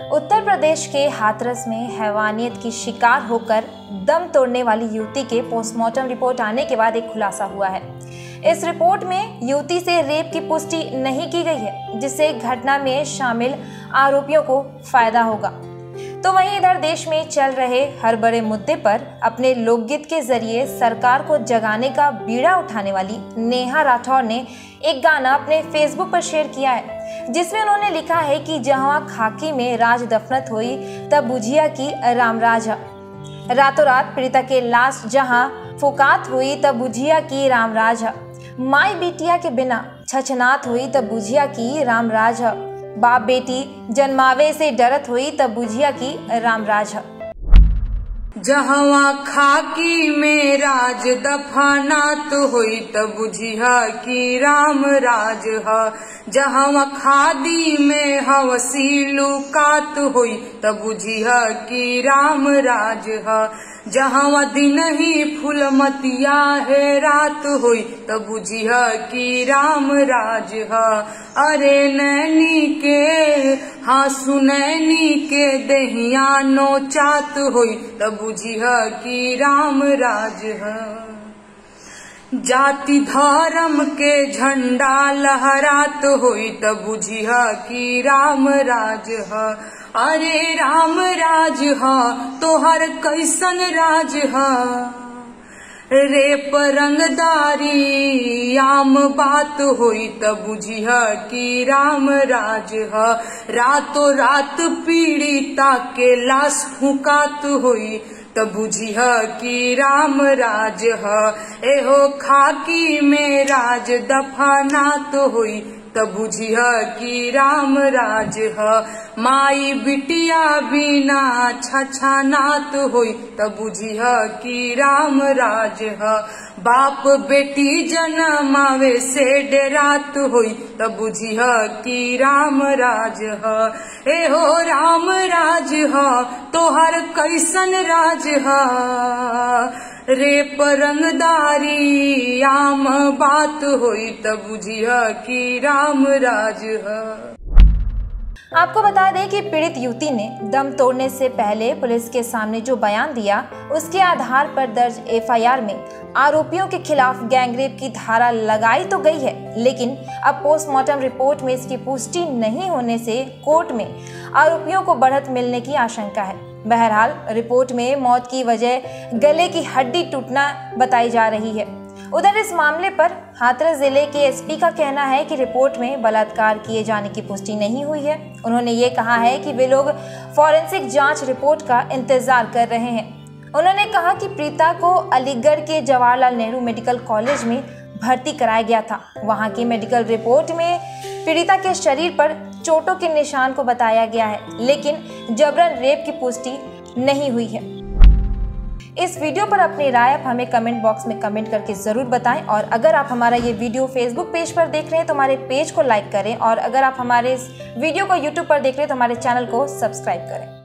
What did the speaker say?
उत्तर प्रदेश के हाथरस में हैवानियत की शिकार होकर दम तोड़ने वाली युवती के पोस्टमार्टम रिपोर्ट आने के बाद एक खुलासा हुआ है। इस रिपोर्ट में युवती से रेप की पुष्टि नहीं की गई है, जिससे घटना में शामिल आरोपियों को फ़ायदा होगा। तो वहीं इधर देश में चल रहे हर बड़े मुद्दे पर अपने लोकगीत के ज़रिए सरकार को जगाने का बीड़ा उठाने वाली नेहा राठौर ने एक गाना अपने फेसबुक पर शेयर किया है। जिसमें उन्होंने लिखा है कि जहाँ खाकी में राज दफनत हुई, तब बुझिया की रामराज। रातों रात पीड़िता के लाश जहाँ फुकात हुई, तब बुझिया की रामराज। माई बेटिया के बिना छछनात हुई, तब बुझिया की रामराज। बाप बेटी जन्मावे से डरत हुई, तब बुझिया की रामराज। जहवा खाकी में राज दफानात होई, तब बुझिया की राम राज ह। जहवा खादी में हवसी लुकात होई, तब बुझिया की राम राज जहाँ दिन ही फूलमतिया है रात होई, तब बुझिया की राम राज ह। अरे नैनी के हाँ सुनैनी के दहिया नोचात होई। तब बुझिया की राम राज ह। जाति धर्म के झंडा लहरात होई। तब बुझिया की राम राज ह। अरे राम राज ह, तोहर कैसन राज ह? रे परंगदारी, आम बात होई तब बुझिह की राम राज ह। रातों रात पीड़िता के लाश फुकात होई तब बुझिह की राम राज ह। एहो खाकी में राज दफानात होई तब बुझिह की राम राज ह। माई बिटिया बिना छछानात होई तब बुझिह की राम राज ह। बाप बेटी जन्म जनमावे से डरात होई तब बुझिह की राम राज ह। एहो राम राज ह, तोहर कैसन राज ह? रे परंगदारी आम बात होई तब बुझिया की राम राज है। आपको बता दें कि पीड़ित युवती ने दम तोड़ने से पहले पुलिस के सामने जो बयान दिया, उसके आधार पर दर्ज एफआईआर में आरोपियों के खिलाफ गैंगरेप की धारा लगाई तो गई है, लेकिन अब पोस्टमार्टम रिपोर्ट में इसकी पुष्टि नहीं होने से कोर्ट में आरोपियों को बढ़त मिलने की आशंका है। बहरहाल, रिपोर्ट में मौत की वजह गले की हड्डी टूटना बताई जा रही है। उधर इस मामले पर हाथरस ज़िले के एसपी का कहना है कि रिपोर्ट में बलात्कार किए जाने की पुष्टि नहीं हुई है। उन्होंने ये कहा है कि वे लोग फॉरेंसिक जाँच रिपोर्ट का इंतज़ार कर रहे हैं। उन्होंने कहा कि प्रीता को अलीगढ़ के जवाहरलाल नेहरू मेडिकल कॉलेज में भर्ती कराया गया था। वहाँ की मेडिकल रिपोर्ट में पीड़िता के शरीर पर चोटों के निशान को बताया गया है, लेकिन जबरन रेप की पुष्टि नहीं हुई है। इस वीडियो पर अपनी राय आप हमें कमेंट बॉक्स में कमेंट करके ज़रूर बताएँ, और अगर आप हमारा ये वीडियो फेसबुक पेज पर देख रहे हैं तो हमारे पेज को लाइक करें, और अगर आप हमारे इस वीडियो को यूट्यूब पर देख रहे हैं तो हमारे चैनल को सब्सक्राइब करें।